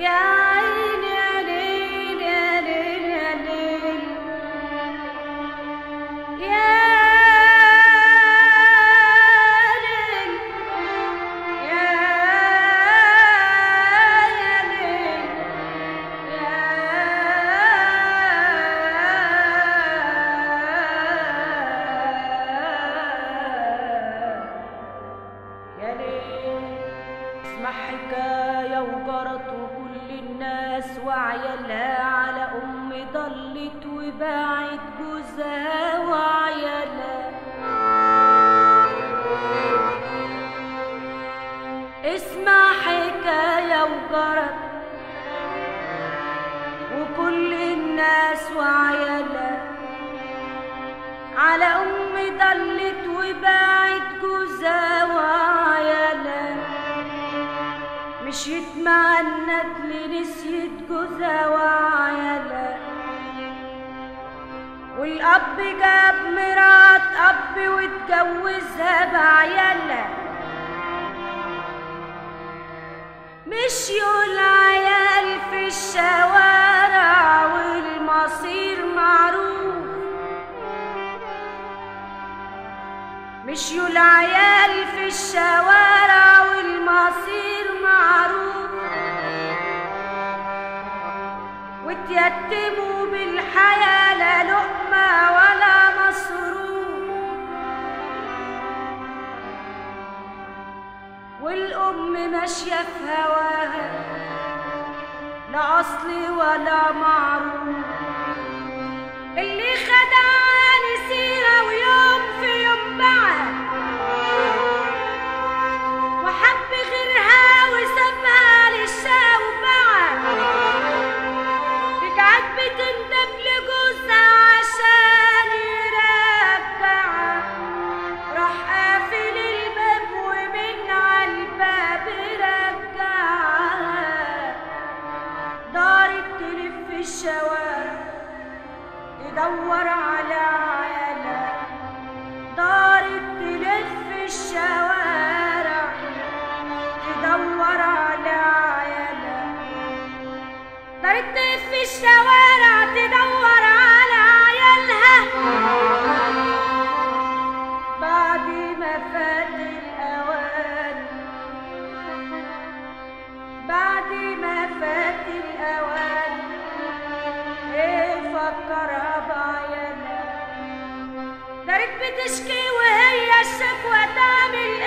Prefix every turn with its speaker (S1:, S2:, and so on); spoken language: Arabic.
S1: Yeah. اسمع حكاية وجرت وكل الناس وعيالها على أم ضلت وباعت جوزها وعيالها. اسمع حكاية وجرت وكل الناس وعيالها. على أم ضلت وباعت مشيت مع الندل نسيت جوزها وعيالها والأب جاب مرات أب واتجوزها بعيالها مشيوا العيال في الشوارع والمصير معروف. مشيوا العيال في الشوارع والأم ماشية في هواها لا أصل ولا معروف. تدور على دارت تلف الشوارع تدور على عيالها دارت تلف الشوارع. بتشكي وهي الشكوى تعمل